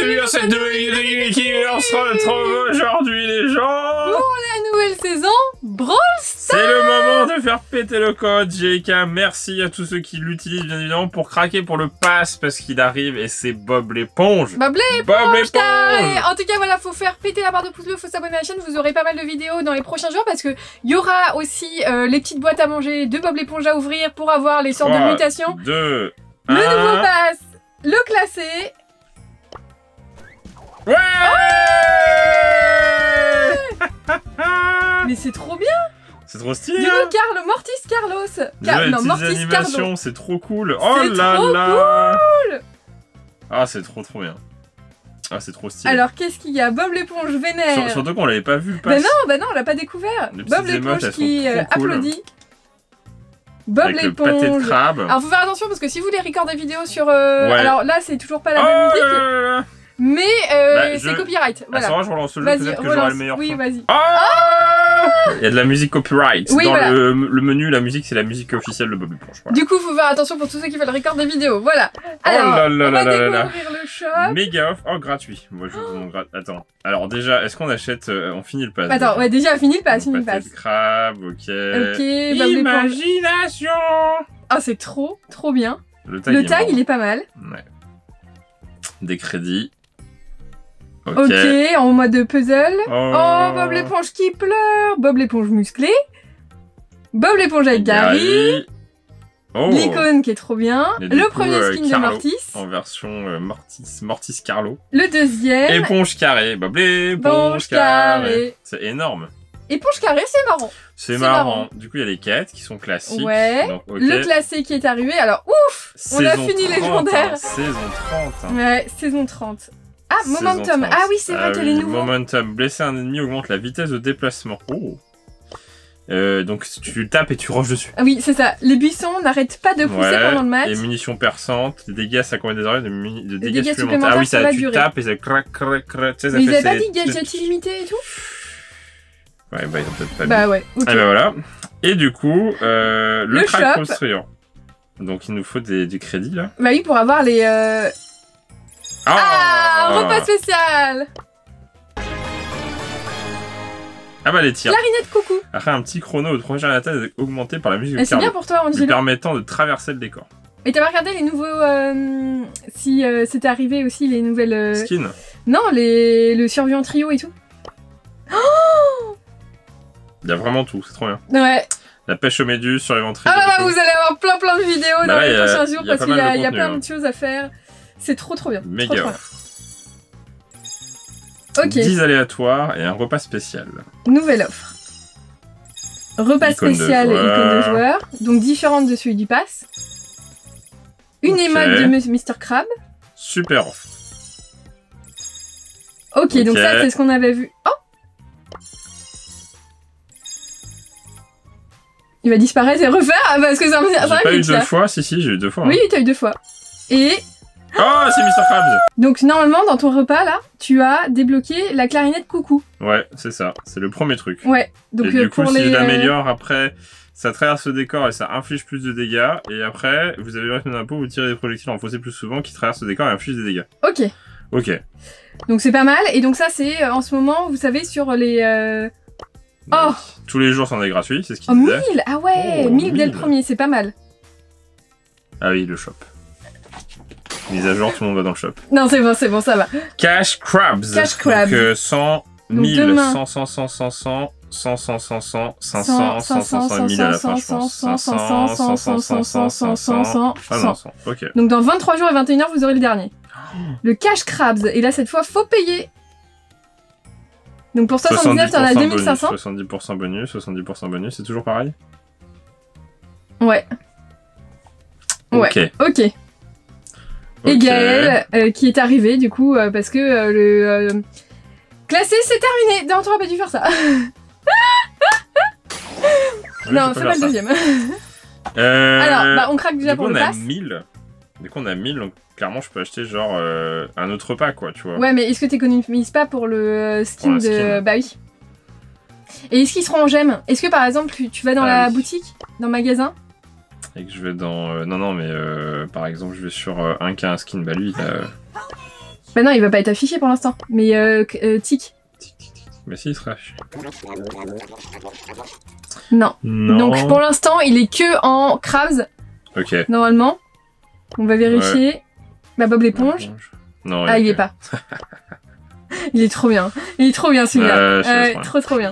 Salut à cette nouvelle qui on se retrouve aujourd'hui les gens Pour la nouvelle saison, Brawl C'est le moment de faire péter le code JK. Merci à tous ceux qui l'utilisent bien évidemment pour craquer pour le pass parce qu'il arrive et c'est Bob l'éponge. Bob Bob l'éponge carré l'éponge En tout cas, voilà, faut faire péter la barre de pouce bleu, faut s'abonner à la chaîne, vous aurez pas mal de vidéos dans les prochains jours parce que y aura aussi euh, les petites boîtes à manger de Bob l'éponge à ouvrir pour avoir les sortes de mutations. Deux, Le nouveau pass, le classé, Ouais mais c'est trop bien C'est trop stylé Du hein coup, Mortis Carlos Car- Non, Mortis Carlo animations, c'est trop cool. Oh là trop là Ah, c'est trop trop bien. Ah, c'est trop stylé. Alors, qu'est-ce qu'il y a? Bob l'éponge vénère Sur- surtout qu'on l'avait pas vu le Bah pass. non, bah non, on l'a pas découvert. Les Bob l'éponge qui euh, cool. applaudit. Bob l'éponge. Alors faut faire attention parce que si vous voulez recorder des vidéos sur... euh, Ouais. Alors là c'est toujours pas la oh même musique. Mais euh, Bah, c'est je- copyright. À Voilà. ce moment, je relance le jeu, Vas-y, peut-être que j'aurai le meilleur Oui, vas-y. Ah Il y a de la musique copyright. Oui, Dans voilà. le, le menu, la musique, c'est la musique officielle de Bob. Voilà. Du coup faut faire attention pour tous ceux qui veulent recorder des vidéos. Voilà. Oh Alors, là là on va là découvrir le shop. Méga off. Oh, gratuit. Moi, je vous montre grat- Attends. Alors, déjà, est-ce qu'on achète. euh, on finit le pass Attends, déjà. ouais déjà fini le pass, fini le pass. crabe, ok. Ok, Bob l'éponge. Imagination Ah c'est trop, trop bien. Le tag, Le est il est pas mal. Ouais. Des crédits. Ok. En mode puzzle. Oh, Oh, Bob l'éponge qui pleure Bob l'éponge musclé Bob l'éponge avec Gary Oh. L'icône qui est trop bien Le coup, premier euh, skin de. Mortis En version euh, Mortis, Mortis Carlo. Le deuxième Éponge carrée. Bob l'éponge carrée. C'est énorme. Éponge carrée, c'est marrant C'est marrant. marrant. Du coup, il y a les quêtes qui sont classiques. Ouais. Donc. Le classé qui est arrivé, alors ouf On a fini 30, légendaire. hein. Saison 30. hein. Ouais, saison 30 Ah, Momentum 30. Ah oui, c'est vrai Ah qu'elle est oui, nouveau Momentum. Blesser un ennemi augmente la vitesse de déplacement. Oh. Euh, donc tu tapes et tu roches dessus. Ah oui, c'est ça, les buissons n'arrêtent pas de pousser Ouais, pendant le match Et munitions perçantes, les dégâts, ça combien désormais de, muni- de dégâts, dégâts supplémentaires. Ah oui, ça, tu durée. tapes et ça crac, crac, crac. Tu sais, ça Mais ils avaient pas dit gadget illimité et tout Ouais, bah ils ont peut-être pas Bah mis. ouais. Et bah voilà. Et du coup, euh, le, Le crack construire. Donc il nous faut des, du crédit là. Bah oui, pour avoir les... euh, Ah, repas spécial Ah bah les tirs. Clarinette coucou Après un petit chrono, votre prochain attaque est augmenté par la musique C'est bien pour toi, lui Angelo. permettant de traverser le décor. Et t'as pas regardé les nouveaux... euh, si euh, c'était arrivé aussi, les nouvelles... euh, Skin. Non, les... le survivant trio et tout. Il y a vraiment tout, c'est trop bien. Ouais. La pêche aux méduses, sur les ventriles. Ah vous allez avoir plein plein de vidéos Bah dans les prochains jours parce qu'il y, a- y plein hein. de choses à faire. C'est trop trop bien. Méga trop bien. Ok, 10 aléatoires et un repas spécial. nouvelle offre. Repas Icône spécial joueur. icône de joueur, donc différente de celui du pass. Une Ok. émote de Mr. Crab. Super off. Ok, donc ça c'est ce qu'on avait vu. Oh Il va disparaître et refaire parce que c'est un, c'est un J'ai pas eu deux fois, si si, j'ai eu deux fois. hein. Oui, t'as eu deux fois. Et Oh, c'est Mr. Krabs donc normalement dans ton repas là, tu as débloqué la clarinette coucou. Ouais, c'est ça, c'est le premier truc. Ouais. Donc et euh, du coup, pour si les je euh, l'améliore après, ça traverse le décor et ça inflige plus de dégâts. Et après, vous avez le rythme d'impôt, vous tirez des projectiles enfoncés plus souvent qui traversent le décor et infligent des dégâts. Ok. Ok. Donc c'est pas mal. Et donc ça c'est euh, en ce moment, vous savez, sur les... euh, Oh. Tous les jours, c'en est gratuit, c'est ce qu'il Oh, 1000 disait. Ah ouais Oh, 1000 dès le 1000. premier, c'est pas mal. Ah oui, le shop. Mise à tout le monde va dans le shop. Non, c'est bon, c'est bon, ça va. Cash Crabs. Cash Crabs. Donc, 100, 1000, 100, 100, 100, 100, 100. 100, 100, 100, 100, 100, 100, 100, 100, 100, 100, 100, 100, pense. 500, 100, 100, 100, 100, 100, 100. 23 jours et 21 heures, vous aurez le dernier. Le cash crabs. Et là, cette fois, faut payer. Donc pour 79, as 70% bonus, 70% bonus, c'est toujours pareil Ouais. Ouais. Et. Gaël, euh, qui est arrivé, du coup, euh, parce que euh, le... Classé, c'est terminé Non, t'aurais pas dû faire ça. Oui, non, fais pas le deuxième. Alors, bah, on craque déjà du coup, pour on le a pass. 1000. Du coup, on a 1000, donc clairement, je peux acheter genre un autre repas, quoi, tu vois. Ouais, mais est-ce que t'économises pas pour le skin Pour de... skin. Bah oui. Et est-ce qu'ils seront en gemmes Est-ce que par exemple, tu, tu vas dans Ah la oui. boutique, dans le magasin? Et que je vais dans. euh, non, non, mais euh, par exemple, je vais sur euh, un qui a un skin. Bah lui, il a. Bah non, il va pas être affiché pour l'instant. Mais euh, euh, tic. Tic, tic, tic. Mais si, il sera affiché. Non. Non. Donc pour l'instant, il est que en Krabs, Ok. normalement. On va vérifier. Bah Bob l'éponge. Non, Ah, il est est pas. il est trop bien. Il est trop bien celui-là. Trop trop bien.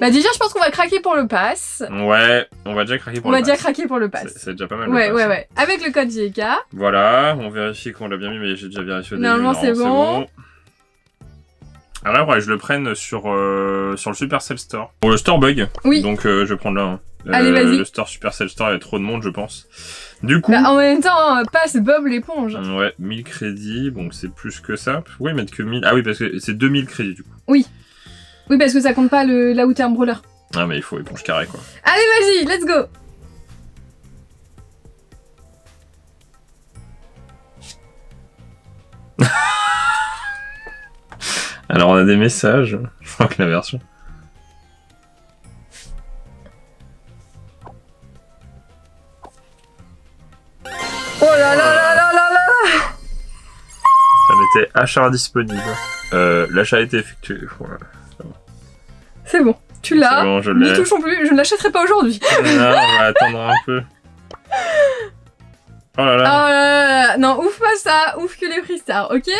Bah déjà, je pense qu'on va craquer pour le pass. Ouais, on va déjà craquer pour On le va déjà pass. craquer pour le C'est pass. c'est déjà pas mal. le Ouais, pass, ouais, ouais. Avec le code JK. Voilà, on vérifie qu'on l'a bien mis, mais j'ai déjà vérifié au début. Normalement, c'est bon. Alors, ouais, je le prenne sur, euh, sur le Supercell Store. Pour le Store bug. Oui. Donc, euh, je vais prendre là. hein. Allez, vas-y. Le Store Supercell Store, il y a trop de monde, je pense. Du coup. Bah, en même temps, euh, passe Bob l'éponge. Ouais, 1000 crédits, donc c'est plus que ça. Pourquoi ils mettent que 1000 Ah oui, parce que c'est 2000 crédits du coup. Oui, parce que ça compte pas le là où t'es un brawler. Ah, mais il faut éponge carré quoi. Allez, vas-y, let's go. Alors, on a des messages. Je crois que la version. Mettait achat disponible. Euh, L'achat a été effectué. Voilà. C'est bon, tu C'est l'as. bon, je N'y touchons plus, je ne l'achèterai pas aujourd'hui. non, on va attendre un peu. Oh là Oh là. là. Non, ouf pas ça, ouf que les prix stars, ok?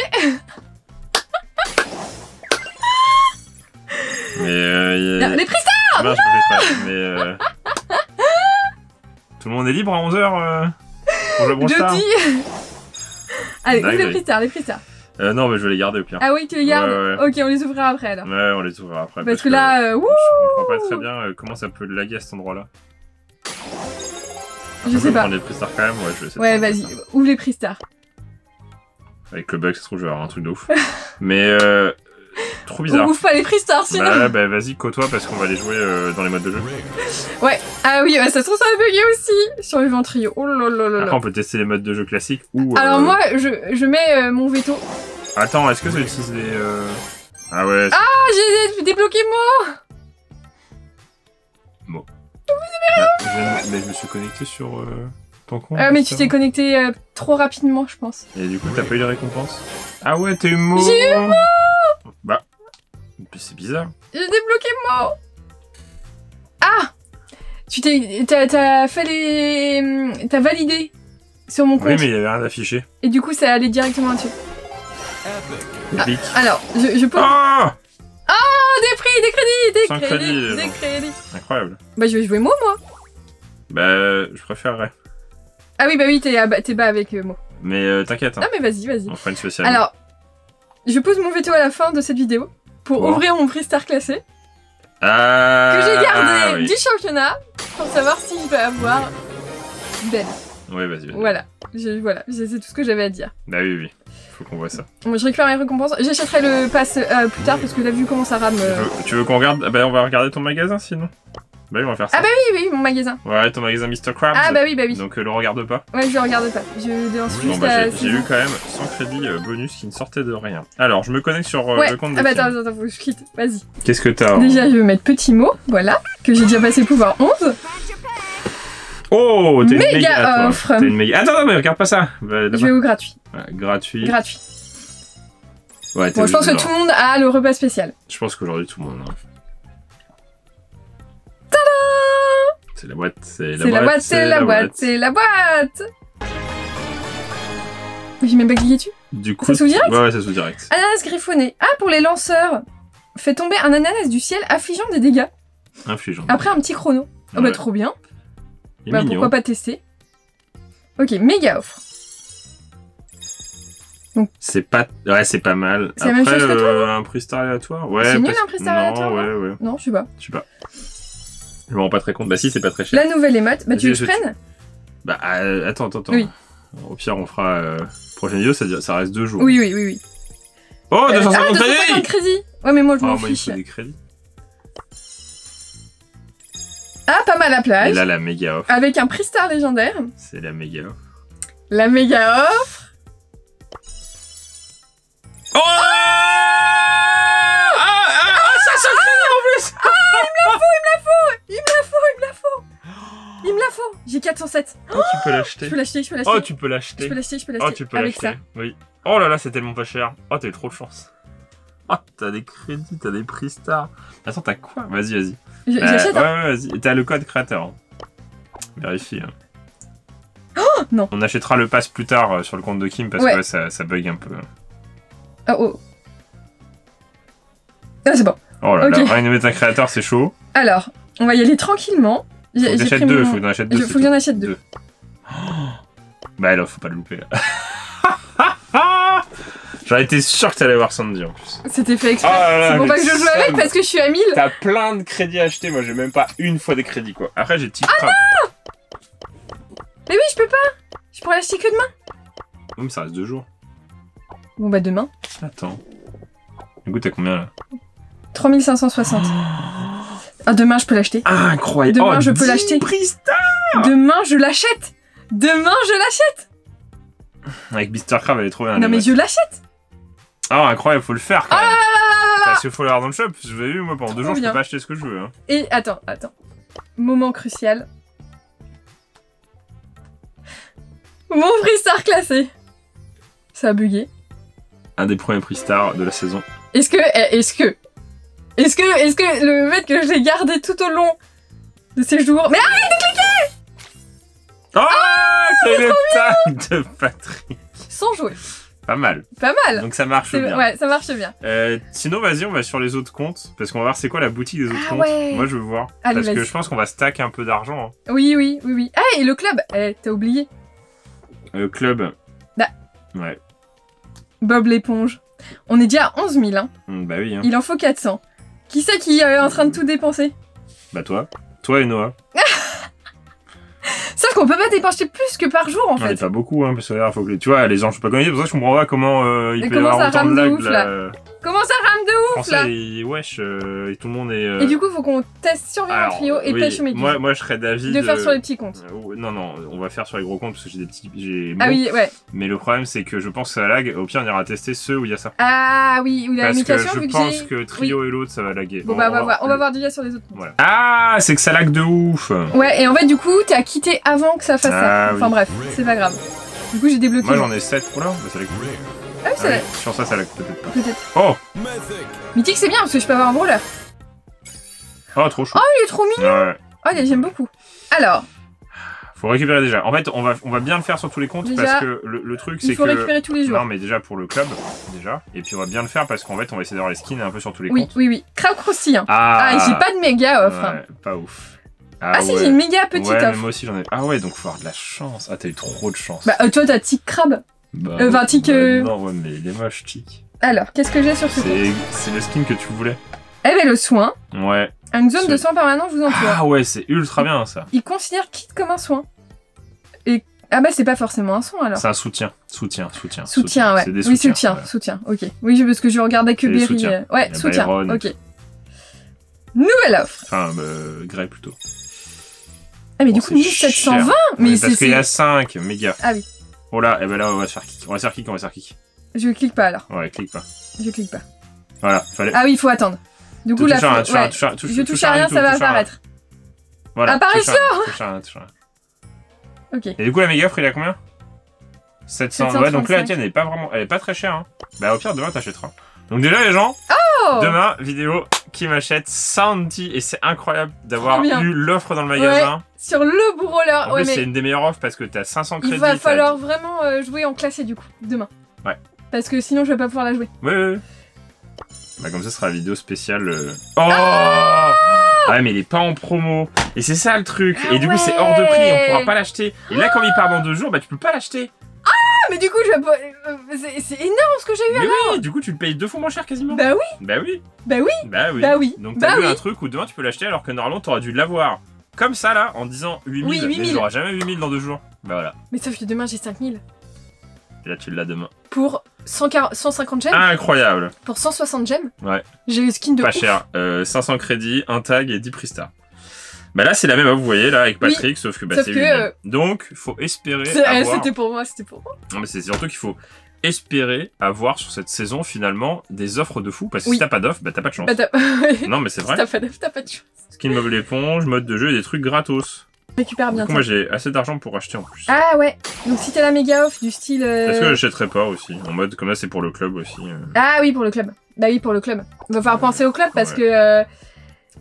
Mais euh, a- Les prix stars Non, je. Mais euh... Tout le monde est libre à 11h pour le Brawl Stars Jeudi Allez, ouf les oui. prix stars, les prix stars. Euh, Non, mais je vais les garder au pire. Ah oui, tu les gardes Ouais, ouais. Ok, on les ouvrira après alors. Ouais, on les ouvrira après. Parce que là, euh, wouh, Je comprends pas très bien euh, comment ça peut laguer à cet endroit-là. je sais pas. prendre les prix stars quand même, ouais, je vais essayer de Ouais, vas-y, ouvre les prix stars. Avec le bug, ça se trouve, je vais avoir un truc de ouf. mais euh, trop bizarre. Ouvre pas les prix stars sinon. Bah, bah vas-y, côtoie parce qu'on va les jouer euh, dans les modes de jeu. Ouais. Ah oui, bah, ça se trouve ça va bugger aussi sur le ventrier. Oh là là là Après, on peut tester les modes de jeu classiques ou. Alors euh, moi, je, je mets euh, mon veto. Attends, est-ce que ça utilise les. euh, Ah ouais, Ah, j'ai débloqué moi Bah, je viens- mais je me suis connecté sur euh, ton compte. Ah mais tu t'es connecté euh, trop rapidement, je pense. Et du coup, t'as pas eu les récompenses Ah ouais, t'as eu mot J'ai eu Bah, bizarre. J'ai débloqué moi Ah Tu t'es... T'as, fait les... T'as validé sur mon compte. Oui, mais il y avait rien d'affiché. Et du coup, ça allait directement dessus. Epic. Alors, je, je peux... Ah Oh, des prix, des crédits, des Sans crédits, crédit, des crédits. Incroyable. Bah, je vais jouer moi, moi. Bah, je préférerais. Ah oui, bah oui, t'es, bas- t'es bas avec euh, moi. Mais euh, t'inquiète, hein. Ah mais vas-y, vas-y. on fera une spéciale. Alors, je pose mon veto à la fin de cette vidéo pour Bon. ouvrir mon prix star classé Ah, que j'ai gardé ah, oui. du championnat pour savoir si je vais avoir Ben. Ouais, vas-y, vas-y. Voilà, voilà, c'est tout ce que j'avais à dire. Bah oui, oui. Faut qu'on voit ça. Bon, je récupère mes récompenses. J'achèterai le pass euh, plus tard parce que là, vu comment ça rame. Tu euh, veux, tu veux qu'on regarde? Ah Bah, on va regarder ton magasin sinon. Bah oui, on va faire ça. Ah bah oui, oui, mon magasin. Ouais, ton magasin Mr. Krabs. Ah bah oui, bah oui. Donc euh, le regarde pas. Ouais, je le regarde pas. Je bah, j'ai- eu quand même 100 crédits euh, bonus qui ne sortaient de rien. Alors, je me connecte sur euh, Ouais, le compte de ah bah attends, attends, faut que je quitte. Vas-y. Qu'est-ce que t'as Déjà, je vais mettre petit mot, voilà, que j'ai déjà passé pouvoir 11. Oh, t'as une Méga offre. Une méga. Attends, non, mais regarde pas ça. Bah. Je vais au gratuit. Ouais, gratuit. Gratuit. Ouais, Bon, je pense que tout le monde a le repas spécial. Je pense qu'aujourd'hui tout le monde. hein. C'est la boîte, c'est la C'est la boîte, c'est la boîte, c'est la boîte J'ai même pas cliqué dessus. Du coup, Ça s'ouvre direct Ouais, ouais, ça s'ouvre direct. Ananas griffonné. Ah, pour les lanceurs. Fait tomber un ananas du ciel affligeant des dégâts. Infligeant. Après un petit chrono. Ah bah Ouais. trop bien. Il est Bah mignon. pourquoi pas tester? Ok, méga offre. C'est pas, ouais, c'est pas mal. C'est la Après, même chose que toi, euh, un prix star aléatoire. Ouais. C'est nul, parce- un prix star non, aléatoire, Ouais, ouais. Non, je sais pas. Je sais pas. Je me rends pas très compte. Bah si, c'est pas très cher. La nouvelle émote. Bah tu veux que je prenne Bah euh, attends, attends, attends. Oui. Au pire, on fera euh, prochaine vidéo. Ça, ça reste deux jours. Oui, oui, oui, oui. Oh, Euh, 250 ah, 250 crédits. crédits Ouais, mais moi je Oh, m'en moi, il me fiche. faut des crédits. Ah, pas mal à Et plage. là, la méga offre. Avec un prix star légendaire. C'est la méga offre. La méga offre. Oh ah, 407. Oh, tu peux Je l'acheter. peux l'acheter, je peux l'acheter. Oh, tu peux Je l'acheter. peux l'acheter, je peux Oh, l'acheter. tu peux Avec l'acheter. ça. Oui. Oh là là, c'est tellement pas cher. Oh, t'as eu trop de chance. Oh, t'as des crédits, t'as des prix stars. Attends, t'as quoi? Vas-y, vas-y. Euh, J'achète, Ouais, hein. ouais, vas-y. T'as le code créateur. hein. Vérifie. hein. non. On achètera le pass plus tard euh, sur le compte de Kim parce Ouais. que ouais, ça, ça bug un peu. Ah, oh. Ah, c'est bon. Oh là là, rien de mettre un créateur, c'est chaud. Alors, on va y aller tranquillement. J'ai- deux, mon- faut que t'en achètes deux. C'est faut que j'en achète deux. Bah alors, faut pas le louper là. J'aurais été sûr que t'allais voir Sandy en plus. C'était fait exprès. Oh là là, c'est pour pas que je joue avec parce que je suis à 1000. T'as plein de crédits à acheter, moi j'ai même pas une fois des crédits quoi. Après j'ai petit Ah Mais oui, je peux pas. Je pourrais l'acheter que demain. Oh, mais ça reste deux jours. Bon, bah demain. Attends. Du coup t'as combien là? 3560. Ah, demain, je peux l'acheter. Incroyable Demain, Oh, je peux 10 l'acheter. Demain, je l'achète. Demain, je l'achète. Avec Mr. Crab elle est trop bien. Non, mais je l'achète. Ah incroyable, faut le faire quand même. Ah Parce qu'il faut l'avoir dans le shop. Je l'ai vu moi pendant deux jours, je peux pas acheter ce que je veux. Hein. Et attends, attends. Moment crucial. Mon freestar classé. Ça a bugué. Un des premiers prix star de la saison. Est-ce que, est-ce que, est-ce que, est-ce que le fait que je l'ai gardé tout au long de ces jours, mais Oh T'as eu le tag de Patrick sans jouer, Pas mal. pas mal. Donc ça marche bien. Ouais, ça marche bien. Euh, sinon, vas-y, on va sur les autres comptes. Parce qu'on va voir c'est quoi la boutique des autres Ah comptes? ouais. Moi, je veux voir. Allez, parce que je pense qu'on va stack un peu d'argent. hein. Oui, oui, oui, oui. Ah, et le club, eh, t'as oublié. Euh, club. Bah. Ouais. Bob l'éponge. On est déjà à 11 000, hein. Hmm, bah oui. Hein. Il en faut 400. Qui c'est qui est en train de tout dépenser Bah toi. Toi et Noah. Sauf qu'on peut pas dépenser plus que par jour, en fait. pas beaucoup, hein, parce que là, faut que. Tu vois, les gens, je suis pas c'est pour ça que je comprends pas comment euh, il peut y avoir autant de lag, là Comment ça rame de ouf, là et wesh, euh, et tout le monde est... euh, Et du coup, faut qu'on teste survivant alors, trio et oui, pêche au moi, moi, je serais d'avis de faire sur les petits comptes. Euh, non, non, on va faire sur les gros comptes parce que j'ai des petits... j'ai Ah bon. oui, ouais. Mais le problème, c'est que je pense que ça lag. Au pire, on ira tester ceux où il y a ça. Ah oui, ou la Parce que mutation, je vu que pense j'ai... que Trio et l'autre, ça va laguer. Bon, bah, on va voir, on va voir déjà sur les autres comptes. Voilà. Ah, c'est que ça lag de ouf Ouais, et en fait, du coup, t'as quitté avant que ça fasse Ah ça. Enfin oui. bref, c'est pas grave. Du coup, j'ai débloqué. Moi, j'en ai 7. Oula, bah, ça lag. Ah oui, Ah ça oui, va. Sur ça, ça lag peut-être pas. Peut-être. Oh Mythique, c'est bien parce que je peux avoir un brawler. Oh, trop chaud. Il est trop mignon. Ouais. Oh, j'aime beaucoup. Alors, Faut récupérer déjà. En fait, on va, on va bien le faire sur tous les comptes Déjà, parce que le, le truc, c'est il faut que. récupérer tous les jours. Non, mais déjà pour le club, déjà. Et puis on va bien le faire parce qu'en fait, on va essayer d'avoir les skins un peu sur tous les Oui, comptes. oui, oui. Crabe croustillant. Ah, Ah, j'ai pas de méga offre. hein. Pas ouf. Ah, si, ouais. j'ai une méga petite ouais, offre. moi aussi j'en ai. Ah ouais, donc faut avoir de la chance. Ah, t'as eu trop de chance. Bah, euh, toi, t'as tic crabe. Bah, euh, enfin, tic, bah, euh, Non, ouais, mais il est moche, tic. Alors, qu'est-ce que j'ai sur ce C'est c'est le skin que tu voulais. Eh ben, le soin. Ouais. Une zone Ce- de soin permanent vous entoure. Ah ouais, c'est ultra bien ça. Il considère kit comme un soin. Et... Ah bah, c'est pas forcément un soin, alors. C'est un soutien. Soutien, soutien. Soutien, ouais. C'est des oui, soutiens. soutien, ouais. soutien, ok. Oui, je- parce que je regardais que C'est des Berry. soutiens. euh, Ouais, Il y a soutien, Byron ok. Nouvelle offre. Enfin, euh, Grey plutôt. Ah, mais du Bon, coup, c'est 1720 cher. Mais c'est. Parce qu'il y a c'est- 5 méga. Ah oui. Oh là, et ben là, on va se faire kick. On va se faire kick, on va se faire kick. Je clique pas alors. Ouais, clique pas. Je clique pas. Voilà, fallait. Ah oui, il faut attendre. Du coup, là, faut- ouais. je touche à rien, ça va apparaître. Voilà. Apparition touche à rien, touche à rien. Ok. Et du coup, la méga offre, il a combien? 700. Ouais, donc là, la 735. tienne, elle est pas vraiment. Elle est pas très chère, hein. Bah, au pire, demain, t'achèteras. Donc, déjà, les gens, Oh demain, vidéo qui m'achète Sandy. Et c'est incroyable d'avoir eu l'offre dans le magasin. Sur le brawler. En ouais, plus, c'est une des meilleures offres parce que t'as 500 crédits. il va falloir vraiment euh, jouer en classé du coup, demain. Ouais. Parce que sinon, je vais pas pouvoir la jouer. Ouais, ouais, ouais. Bah, comme ça, ce sera la vidéo spéciale. euh. Oh Ah Ouais, mais il est pas en promo. Et c'est ça le truc. Ah et du coup, c'est hors de prix. On pourra pas l'acheter. Et là, comme il part dans deux jours, bah, tu peux pas l'acheter. Mais du coup, je euh, c'est- énorme ce que j'ai eu Mais alors oui, du coup, tu le payes deux fois moins cher quasiment. Bah oui, Bah oui. bah oui. Bah oui. Bah oui. Donc, t'as Bah oui. un truc où demain, tu peux l'acheter alors que normalement, t'aurais dû l'avoir. Comme ça, là, en disant 8000. Oui, 8000. Mais j'aurai jamais 8000 dans deux jours. Bah voilà. Mais sauf que demain, j'ai 5000. Et là, tu l'as demain. Pour 140 150 gemmes, Incroyable. pour 160 gemmes, Ouais. j'ai le skin de Pas ouf. cher. Euh, 500 crédits, un tag et 10 prix star. Bah là, c'est la même offre, vous voyez, là, avec Oui. Patrick, sauf que bah, c'est que, 8000. euh, Donc, faut espérer euh, avoir... C'était pour moi, c'était pour moi. Non, mais c'est surtout qu'il faut espérer avoir sur cette saison, finalement, des offres de fou. Parce que Oui. si t'as pas d'offre, bah t'as pas de chance. Bah, Non, mais c'est si vrai. t'as pas d'œuf, t'as pas de chance. Skin meuble éponge, mode de jeu et des trucs gratos. Récupère Du bien. coup, moi j'ai assez d'argent pour acheter en plus. Ah ouais. Donc si t'as la méga off du style. euh, Est-ce que j'achèterais pas aussi En mode, comme là c'est pour le club aussi. euh, Ah oui pour le club. Bah oui pour le club. On va falloir penser au club parce Ouais. que.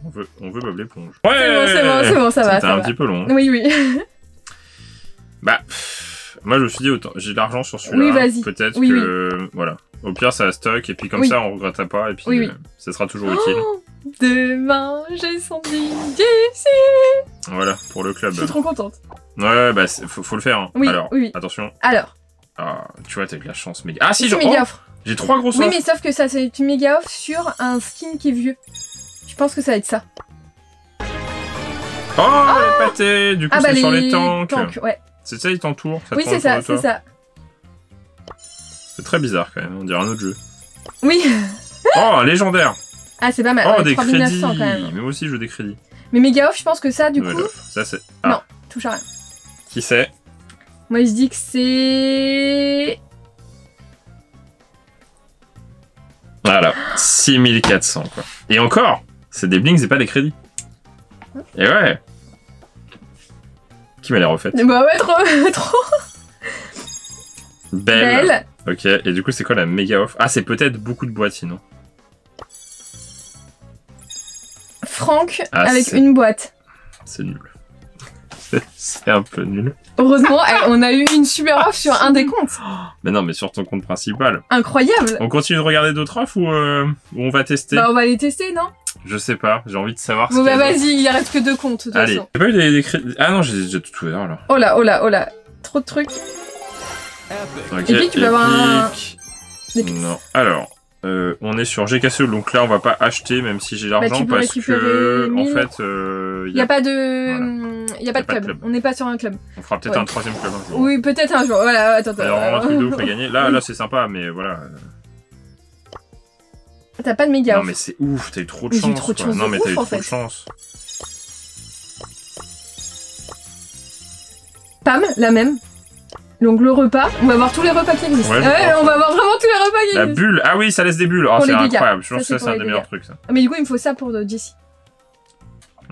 On veut, on veut Bob l'éponge. C'est bon c'est bon c'est bon ça va. C'était un va. petit peu long. Oui oui. Bah, pff, moi je me suis dit, autant, j'ai de l'argent sur celui-là. Oui, vas-y. Peut-être Oui, que, voilà. Au pire, ça stock, et puis comme Oui. ça, on regrettera pas, et puis Oui, oui. euh, ça sera toujours utile. Oh, demain j'ai senti Jessie. Voilà, pour le club. Je suis trop contente. Ouais, bah, faut, faut le faire. hein. Oui, Alors, oui, oui. attention. Alors. Ah, tu vois, t'as eu de la chance, méga. Ah, si, genre, méga oh, offre. j'ai trois grosses Oui offres. mais sauf que ça c'est une méga off sur un skin qui est vieux. Je pense que ça va être ça. Oh, les pâtés Du coup, Ah bah c'est les sur les tanks. ouais. C'est ça, ils t'entourent. Oui c'est ça, c'est ça. C'est très bizarre quand même, on dirait un autre jeu. Oui. Oh, légendaire Ah c'est pas mal. Oh, ouais, des 3900 crédits quand même. Mais moi aussi, je veux des crédits. Mais méga off, je pense que ça du Nouvelle coup. Ça, c'est. Non. Ah, touche à rien. qui c'est? Moi je dis que c'est Voilà, 6400 quoi. Et encore, c'est des blinks et pas des crédits. Et ouais Qui m'a les refaites Bah ouais trop trop Belle. belle. Ok, et du coup, c'est quoi la méga off? Ah, c'est peut-être beaucoup de boîtes sinon. Franck Ah, avec une boîte. C'est nul. c'est un peu nul. Heureusement, on a eu une super offre sur un des comptes. Mais non, mais sur ton compte principal. Incroyable. On continue de regarder d'autres offres ou, euh, on va tester Bah on va les tester, non? Je sais pas, j'ai envie de savoir. Bon bah vas-y, il reste que deux comptes de toute Allez, façon. j'ai pas eu des, des crédits. Ah non, j'ai déjà tout ouvert là. Oh là, oh là, oh là. Trop de trucs. Ok, Et puis, tu peux avoir un-. Non. Alors, euh, on est sur GKCE, donc là on va pas acheter même si j'ai l'argent Bah, parce que en 1000. fait euh, Il y a pas de il y a pas de club. On n'est pas sur un club. on fera peut-être Ouais. un troisième club un jour. Oui, peut-être un jour. Voilà, attends, un attends. truc de ouf à gagner. Là, Oui. là c'est sympa, mais voilà. T'as pas de méga Non mais c'est ouf, t'as eu trop de Mais chance. eu trop de chance Non de mais t'as eu trop de fait. chance. Pam, la même. Donc le repas, on va voir tous les repas qui existent. Ouais, on va voir vraiment tous les repas qui La existent. bulle. Ah oui, ça laisse des bulles. Oh, Pour c'est les dégâts. incroyable. Je pense Ça, que ça c'est pour un les des meilleurs trucs ça. Ah, Mais du coup, il me faut ça pour de Jessie.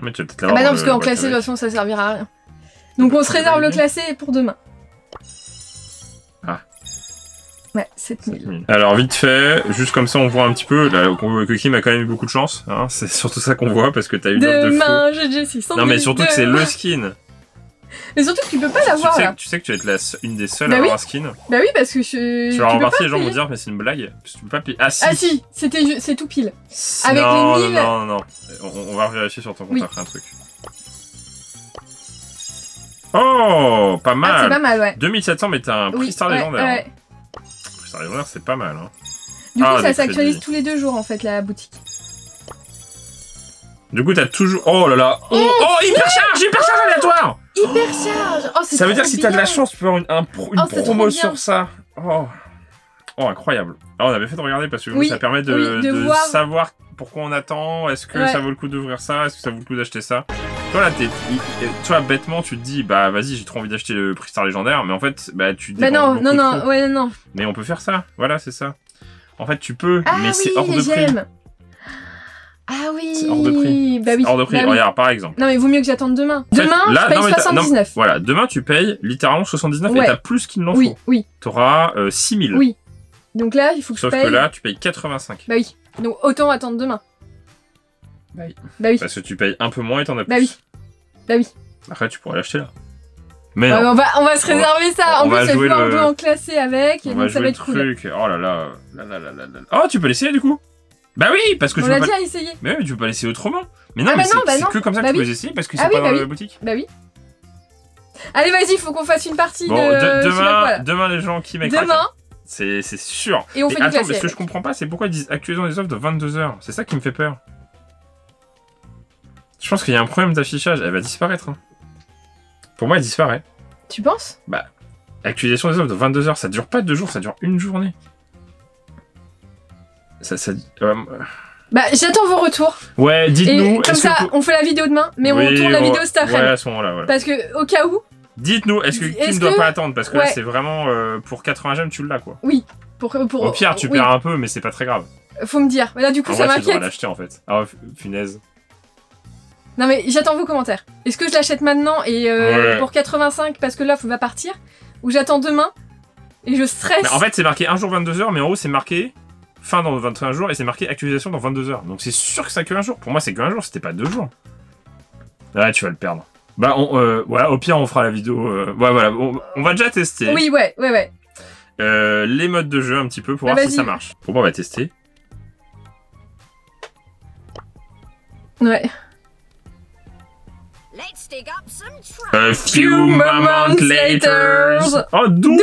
Mais tu vas peut-être Ah l'avoir bah non, dans parce le qu'en boîte classé, de toute avec. façon, ça servira à rien. Donc on se réserve le classé pour demain. Ah. Ouais, 7000. Alors vite fait, juste comme ça on voit un petit peu, là, qu'on voit que Kim a quand même eu beaucoup de chance, hein, c'est surtout ça qu'on voit parce que t'as eu l'offre de fou. Demain, j'ai Jessie. 100 Non 000 mais surtout que c'est le skin. Mais surtout que tu peux pas Tu l'avoir sais, là. que- tu sais que tu vas être la une des seules Bah à oui. avoir un skin. Bah oui, parce que je. Tu vas remarquer, pas les gens vont dire mais c'est une blague. Parce que tu peux pas payer. Ah si. Ah si, c'est tout pile. avec non, les non, 1000. non, non, non. On, on va vérifier sur ton compte Oui. après un truc. Oh, pas Ah, c'est mal. pas mal, ouais. 2700 mais t'as un prix Oui, star ouais, légendaire. ouais. hein. Prix star légendaire c'est pas mal. Hein. Du coup, Ah, ça des s'actualise tous les deux jours en fait, la boutique. Du coup t'as toujours... Oh là là. Oh, oh hypercharge, hypercharge aléatoire. Hyper charge Oh, Ça veut dire que si t'as de la chance, tu peux avoir une, un pro- une Oh, promo sur ça. Oh. oh, incroyable. Alors, on avait fait de regarder parce que Oui, ça permet de, oui, de de voir. savoir pourquoi on attend. Est-ce que Ouais. ça vaut le coup d'ouvrir ça? Est-ce que ça vaut le coup d'acheter ça? Toi, là, bêtement, tu te dis, bah vas-y, j'ai trop envie d'acheter le prix star légendaire, mais en fait, bah tu Bah dépenses non, non, non, trop. ouais, non. Mais on peut faire ça. Voilà, c'est ça. En fait, tu peux, Ah mais oui, c'est hors de prix. Ah oui. Hors de prix. Bah oui. Hors de prix. bah oui. Regarde, par exemple. Non, mais vaut mieux que j'attende demain. En fait, Demain, là, je paye non, mais t'as- non, 79. Voilà, demain tu payes littéralement 79 Ouais. et t'as plus qu'il n'en Oui, faut. oui. T'auras euh, 6000. Oui. Donc là, il faut que Sauf je paye. que là, tu payes 85. Bah oui. Donc autant attendre demain. Bah oui. Bah oui. Parce que tu payes un peu moins et t'en as plus. Bah oui. Bah oui. Après, tu pourrais l'acheter là. Mais Ouais, non, on, va, on va se On va- réserver ça. on En va plus, je vais le- jouer en classé avec. Et on va donc ça jouer va le être cool. truc. Oh là là. là, là, là, là, là. Oh, tu peux l'essayer du coup Bah oui, parce que On tu l'a pas... déjà essayé. Mais oui, tu peux pas l'essayer autrement. Mais non, Ah mais bah c'est bah que comme ça que Bah tu peux les essayer parce que Ah c'est oui, pas bah dans oui. la boutique. Bah oui. Allez, vas-y, faut qu'on fasse une partie Bon, de. demain, demain les gens qui m'écoutent. Demain, C'est c'est sûr. et on Mais fait attends, mais ce que je comprends pas, c'est pourquoi ils disent actualisons les offres de 22h. C'est ça qui me fait peur. Je pense qu'il y a un problème d'affichage. Elle va disparaître. hein. Pour moi, elle disparaît. Tu penses? Actualisation des offres de 22h, ça dure pas deux jours, ça dure une journée. Ça, ça... Bah, j'attends vos retours. Ouais, dites-nous. comme ça, vous- on fait la vidéo demain, mais Oui, on tourne la ouais, vidéo cet Ouais, après-midi. à ce moment-là, voilà. Parce que, au cas où, Dites-nous, est-ce que Kim ne doit que- pas attendre Parce que là, Ouais. c'est vraiment euh, pour 80 gemmes, tu l'as quoi. pour. pour Au pire, tu oui, perds un peu, mais c'est pas très grave. Faut me dire. Là, du coup, En ça vrai, tu devrais m'inquiète. l'acheter en fait. Ah, punaise. Non mais j'attends vos commentaires. Est-ce que je l'achète maintenant et euh, Ouais. pour 85 parce que l'offre va partir Ou j'attends demain et je stresse Mais en fait, c'est marqué un jour 22 heures, mais en haut, c'est marqué fin dans 21 jours et c'est marqué actualisation dans 22 heures. Donc c'est sûr que ça que un jour. Pour moi, c'est qu'un jour, c'était pas deux jours. Ouais, tu vas le perdre. Bah, on, euh, voilà, au pire, on fera la vidéo. euh, ouais, voilà, on, on va déjà tester Oui, ouais, ouais, ouais. euh, les modes de jeu un petit peu pour Bah, voir si ça marche. Bon, bah, on va tester. Ouais. Let's dig up some. A few moments later. Oh, 12,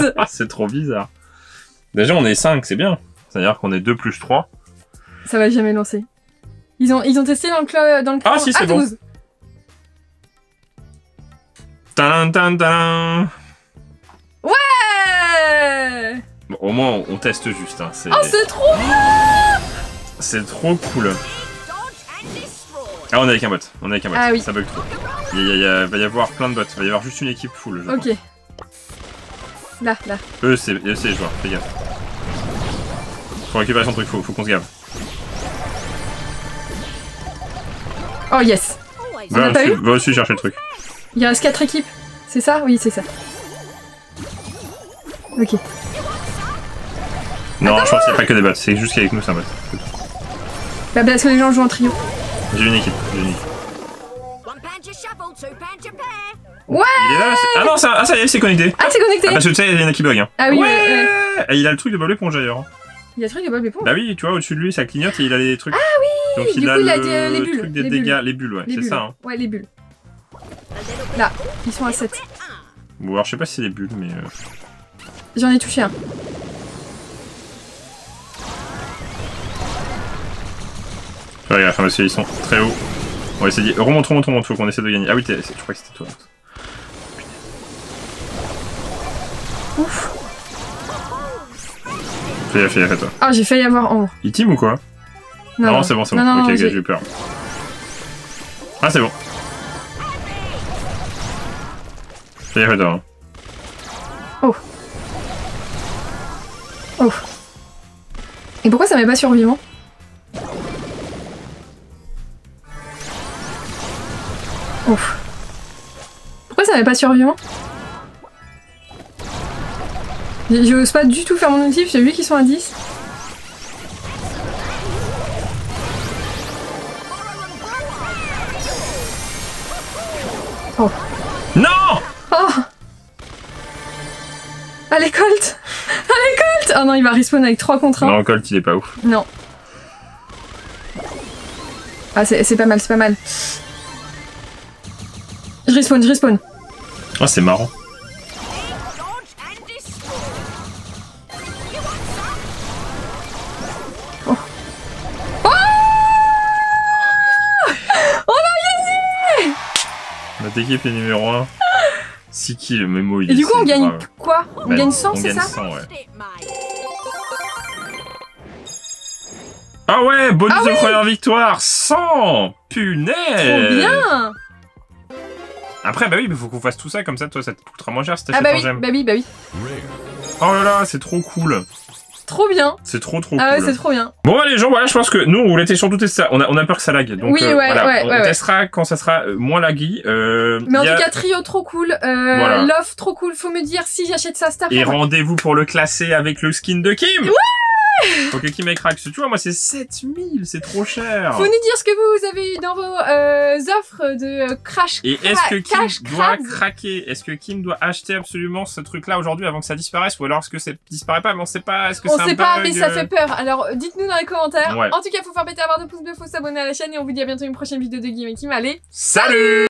12. Ah, c'est trop bizarre. Déjà, on est 5, c'est bien. C'est-à-dire qu'on est 2 plus 3. Ça va jamais lancer. Ils ont, ils ont testé dans le club. Dans le Ah, club- si, c'est bon. 12. Tan, tan, tan. Ouais Bon, au moins, on, on teste juste. Hein. C'est, Oh, c'est trop bien c'est trop cool. Ah, on est avec un bot. On est avec un bot. Ah oui. Ça bug trop. Il y a- il y a- va y avoir plein de bots. Il va y avoir juste une équipe full. Je Ok. Là, là. Eux, c'est, eux, c'est les joueurs. Fais gaffe. Faut récupérer son truc. Faut, faut qu'on se gave. Oh, yes Va pas aussi, eu va aussi chercher le truc. Il reste 4 équipes. C'est ça? Oui, c'est ça. Ok. Non, je pense qu'il n'y a pas que des bots. C'est juste qu'avec nous, c'est un bot. Bah, parce que les gens jouent en trio. J'ai une équipe. J'ai une équipe. Il est là, c'est- Ah non, ça, ah, ça y est, c'est connecté. Ah, c'est connecté Ah, parce que tu sais, il y en a qui bug. Hein. Ah oui, ouais, ouais, ouais. Et il a le truc de Bob l'éponge d'ailleurs. Il y a le truc de Bob l'éponge. Bah oui, tu vois, au-dessus de lui, ça clignote et il a les trucs. Ah oui Donc il du a coup, il le a des- les bulles, truc des les dégâts, bulles. les bulles, ouais, Les c'est bulles. ça. Hein. Ouais, les bulles. Là, ils sont à 7. bit, ah. Bon, alors je sais pas si c'est les bulles, mais. euh, J'en ai touché un. Fais gaffe, hein, parce qu'ils sont très hauts. On va essayer. Remonte, remonte, remonte, faut qu'on essaie de gagner. Ah oui, t'es- je crois que c'était toi. Ouf. Fais gaffe, à toi. Ah, j'ai failli avoir en haut. Il team ou quoi Non, c'est bon, c'est bon. Non, ok, j'ai- eu peur. Ah, c'est bon. Fais gaffe à toi. hein. Oh. Et pourquoi ça met pas survivant? Ouf. Pourquoi ça met pas survivant? J- J'ose pas du tout faire mon ulti, j'ai vu qu'ils sont à 10. Non Oh Allez, Colt Allez, Colt Oh non, il va respawn avec 3 contre 1. Non, Colt, il est pas ouf. Non. Ah, c'est c'est pas mal, c'est pas mal. Je respawn, je respawn. Ah, c'est marrant. Notre équipe est numéro 1. 6 kills, Memo, il Et du coup, on c'est gagne grave. quoi On Bah, gagne 100, on c'est ça 100, ouais. Ah ouais, bonus Ah de oui première victoire 100 Punaise Trop bien Après, bah oui, il faut qu'on fasse tout ça, comme ça, toi, ça te coûtera moins cher si Ah t'achètes bah un oui, bah oui, bah oui. Oh là là, c'est trop cool Trop bien C'est trop trop Ah ouais, cool c'est trop bien. Bon allez les gens, voilà, je pense que nous on voulait surtout tester ça. On a, on a peur que ça lag. Donc Oui, euh, ouais, voilà, ouais, on, ouais, on ouais. testera quand ça sera euh, moins laggy. Euh, Mais en il y a- tout cas, trio trop cool. Euh, Voilà. Trop cool. Faut me dire si j'achète ça Star Et rendez-vous pour le classer avec le skin de Kim Ouais Faut que Kim ait crack. Tu vois, moi c'est 7000, c'est trop cher. Faut nous dire ce que vous avez eu dans vos euh, offres de euh, crash. Et est-ce que Kim cash doit craquer Est-ce que Kim doit acheter absolument ce truc-là aujourd'hui avant que ça disparaisse Ou alors est-ce que ça disparaît pas mais on sait pas Est-ce que On un sait pas, bug, mais ça euh, fait peur. Alors, dites-nous dans les commentaires. Ouais. En tout cas, faut faire péter barre de pouce bleu, faut s'abonner à la chaîne et on vous dit à bientôt une prochaine vidéo de Game et Kim. Allez, Salut